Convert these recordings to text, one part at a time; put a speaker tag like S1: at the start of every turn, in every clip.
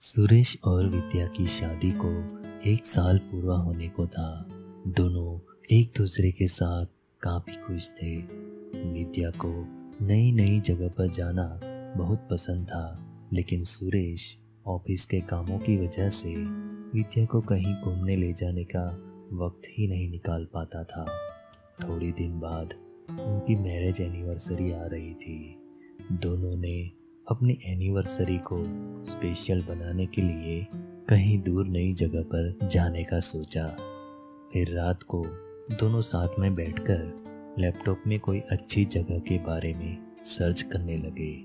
S1: सुरेश और विद्या की शादी को एक साल पूरा होने को था। दोनों एक दूसरे के साथ काफ़ी खुश थे। विद्या को नई नई जगह पर जाना बहुत पसंद था, लेकिन सुरेश ऑफ़िस के कामों की वजह से विद्या को कहीं घूमने ले जाने का वक्त ही नहीं निकाल पाता था। थोड़ी दिन बाद उनकी मैरिज एनिवर्सरी आ रही थी। दोनों ने अपनी एनिवर्सरी को स्पेशल बनाने के लिए कहीं दूर नई जगह पर जाने का सोचा। फिर रात को दोनों साथ में बैठकर लैपटॉप में कोई अच्छी जगह के बारे में सर्च करने लगे।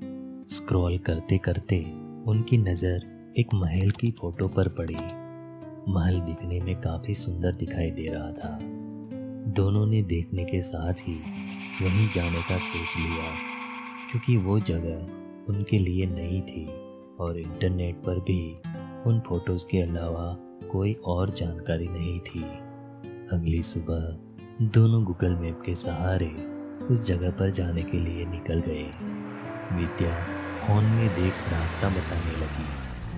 S1: स्क्रॉल करते करते उनकी नज़र एक महल की फ़ोटो पर पड़ी। महल दिखने में काफ़ी सुंदर दिखाई दे रहा था। दोनों ने देखने के साथ ही वहीं जाने का सोच लिया, क्योंकि वो जगह उनके लिए नई थी और इंटरनेट पर भी उन फ़ोटोज़ के अलावा कोई और जानकारी नहीं थी। अगली सुबह दोनों गूगल मैप के सहारे उस जगह पर जाने के लिए निकल गए। विद्या फ़ोन में देख रास्ता बताने लगी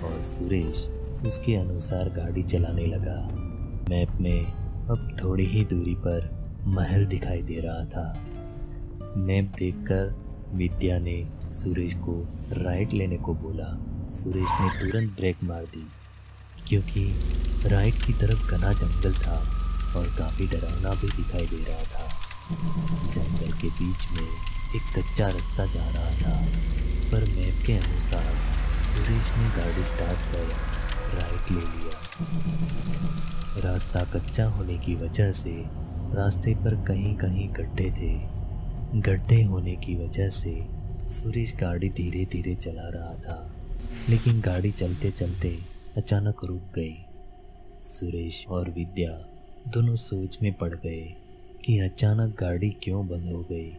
S1: और सुरेश उसके अनुसार गाड़ी चलाने लगा। मैप में अब थोड़ी ही दूरी पर महल दिखाई दे रहा था। मैप देखकर विद्या ने सुरेश को राइट लेने को बोला। सुरेश ने तुरंत ब्रेक मार दी, क्योंकि राइट की तरफ़ घना जंगल था और काफ़ी डरावना भी दिखाई दे रहा था। जंगल के बीच में एक कच्चा रास्ता जा रहा था, पर मैप के अनुसार सुरेश ने गाड़ी स्टार्ट कर राइट ले लिया। रास्ता कच्चा होने की वजह से रास्ते पर कहीं कहीं गड्ढे थे। गड्ढे होने की वजह से सुरेश गाड़ी धीरे धीरे चला रहा था, लेकिन गाड़ी चलते चलते अचानक रुक गई। सुरेश और विद्या दोनों सोच में पड़ गए कि अचानक गाड़ी क्यों बंद हो गई।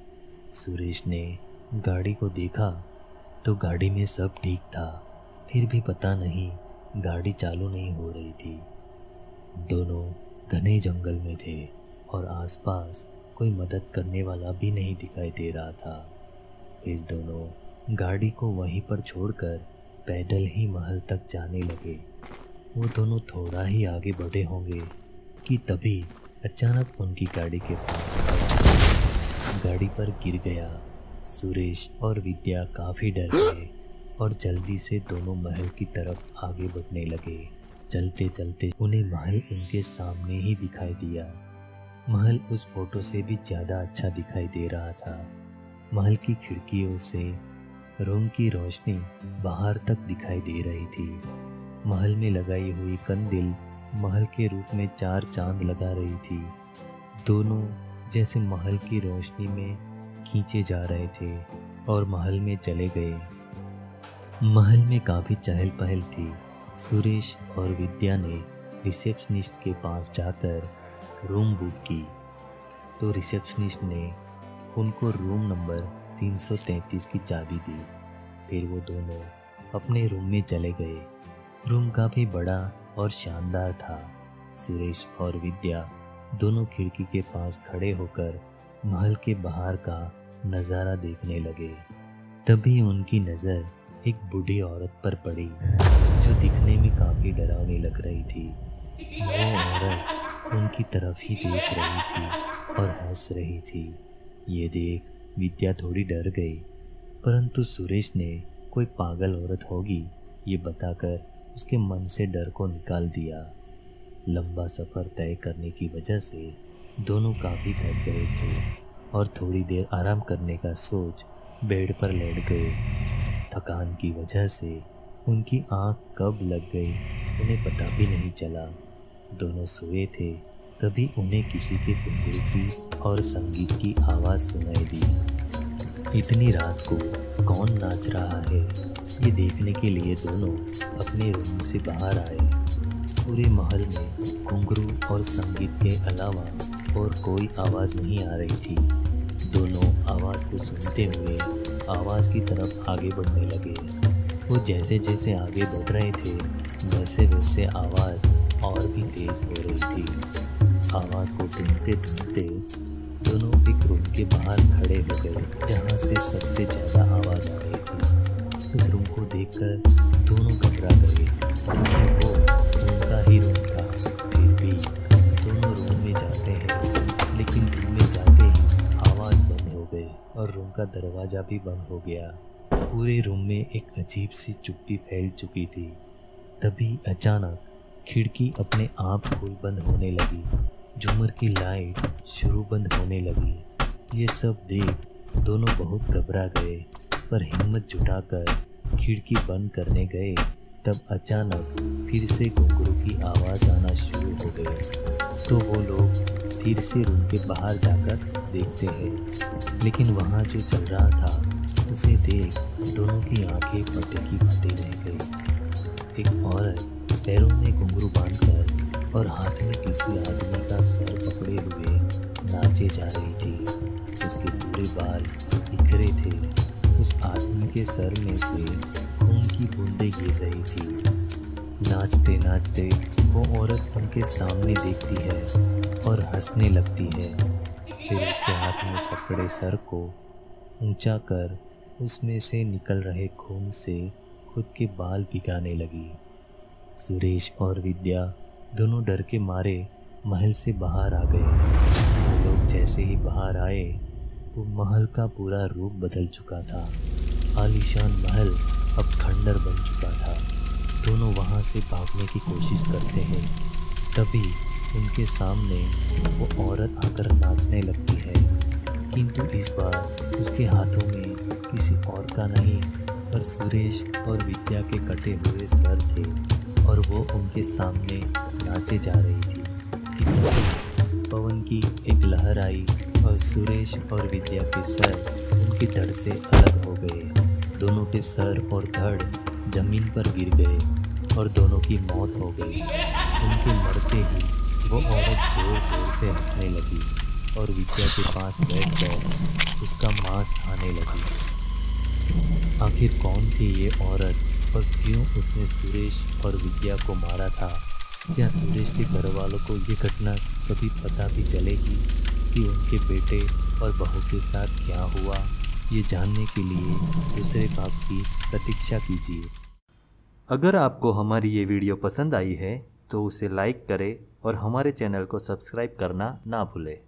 S1: सुरेश ने गाड़ी को देखा तो गाड़ी में सब ठीक था, फिर भी पता नहीं गाड़ी चालू नहीं हो रही थी। दोनों घने जंगल में थे और आसपास कोई मदद करने वाला भी नहीं दिखाई दे रहा था। फिर दोनों गाड़ी को वहीं पर छोड़कर पैदल ही महल तक जाने लगे। वो दोनों थोड़ा ही आगे बढ़े होंगे कि तभी अचानक उनकी गाड़ी के पास गाड़ी पर गिर गया। सुरेश और विद्या काफ़ी डर गए और जल्दी से दोनों महल की तरफ़ आगे बढ़ने लगे। चलते चलते उन्हें महल उनके सामने ही दिखाई दिया। महल उस फ़ोटो से भी ज़्यादा अच्छा दिखाई दे रहा था। महल की खिड़कियों से रूम की रोशनी बाहर तक दिखाई दे रही थी। महल में लगाई हुई कंदिल महल के रूप में चार चाँद लगा रही थी। दोनों जैसे महल की रोशनी में खींचे जा रहे थे और महल में चले गए। महल में काफ़ी चहल पहल थी। सुरेश और विद्या ने रिसेप्शनिस्ट के पास जाकर रूम बुक की तो रिसेप्शनिस्ट ने उनको रूम नंबर 333 की चाबी दी। फिर वो दोनों अपने रूम में चले गए। रूम काफ़ी बड़ा और शानदार था। सुरेश और विद्या दोनों खिड़की के पास खड़े होकर महल के बाहर का नज़ारा देखने लगे। तभी उनकी नज़र एक बूढ़ी औरत पर पड़ी, जो दिखने में काफ़ी डरावनी लग रही थी। वो औरत उनकी तरफ़ ही देख रही थी और हंस रही थी। ये देख विद्या थोड़ी डर गई, परंतु सुरेश ने कोई पागल औरत होगी, ये बताकर उसके मन से डर को निकाल दिया। लंबा सफ़र तय करने की वजह से दोनों काफ़ी थक गए थे और थोड़ी देर आराम करने का सोच बेड पर लेट गए। थकान की वजह से उनकी आँख कब लग गई उन्हें पता भी नहीं चला। दोनों सोए थे, तभी उन्हें किसी के की और संगीत की आवाज़ सुनाई दी। इतनी रात को कौन नाच रहा है? ये देखने के लिए दोनों अपने रूम से बाहर आए। पूरे महल में घुंघरू और संगीत के अलावा और कोई आवाज़ नहीं आ रही थी। दोनों आवाज़ को सुनते हुए आवाज़ की तरफ़ आगे बढ़ने लगे। वो जैसे जैसे आगे बढ़ रहे थे वैसे वैसे आवाज़ और भी तेज़ हो रही थी। आवाज़ को ढूंढते ढूंढते दोनों एक रूम के बाहर खड़े हो गए, जहाँ से सबसे ज़्यादा आवाज़ आ रही थी। उस रूम को देखकर दोनों घबरा गए। क्योंकि वो उनका ही रूम था, फिर भी दोनों रूम में जाते हैं, लेकिन रूम में जाते ही आवाज़ बंद हो गई और रूम का दरवाज़ा भी बंद हो गया। पूरे रूम में एक अजीब सी चुप्पी फैल चुकी थी। तभी अचानक खिड़की अपने आप खुल बंद होने लगी। झूमर की लाइट शुरू बंद होने लगी। ये सब देख दोनों बहुत घबरा गए, पर हिम्मत जुटाकर खिड़की बंद करने गए। तब अचानक फिर से घुंघरू की आवाज़ आना शुरू हो गई। तो वो लोग फिर से रूम के बाहर जाकर देखते हैं। लेकिन वहाँ जो चल रहा था, उसे देख दोनों की आँखें फटे की रह गई। एक औरत पैरों में घुंघरू बांधकर और हाथ में किसी आदमी का सर पकड़े हुए नाचे जा रही थी। उसके पूरे बाल बिखरे थे। उस आदमी के सर में से खून की बूंदें गिर रही थी। नाचते नाचते वो औरत उनके सामने देखती है और हंसने लगती है। फिर उसके हाथ में पकड़े सर को ऊँचा कर उसमें से निकल रहे खून से खुद के बाल भिगाने लगी। सुरेश और विद्या दोनों डर के मारे महल से बाहर आ गए। वो लोग जैसे ही बाहर आए तो महल का पूरा रूप बदल चुका था। आलीशान महल अब खंडर बन चुका था। दोनों वहाँ से भागने की कोशिश करते हैं। तभी उनके सामने वो औरत आकर नाचने लगती है। किंतु इस बार उसके हाथों में किसी और का नहीं। पर सुरेश और विद्या के कटे हुए सर थे और वो उनके सामने नाचे जा रही थी। कि तभी पवन की एक लहर आई और सुरेश और विद्या के सर उनकी धड़ से अलग हो गए। दोनों के सर और धड़ ज़मीन पर गिर गए और दोनों की मौत हो गई। उनके मरते ही वो औरत ज़ोर ज़ोर से हंसने लगी और विद्या के पास बैठ बैठकर उसका मांस खाने लगी। आखिर कौन थी ये औरत और क्यों उसने सुरेश और विद्या को मारा था? क्या सुरेश के घर वालों को ये घटना कभी पता भी चलेगी कि उनके बेटे और बहू के साथ क्या हुआ? ये जानने के लिए दूसरे भाग की प्रतीक्षा कीजिए। अगर आपको हमारी ये वीडियो पसंद आई है तो उसे लाइक करें और हमारे चैनल को सब्सक्राइब करना ना भूलें।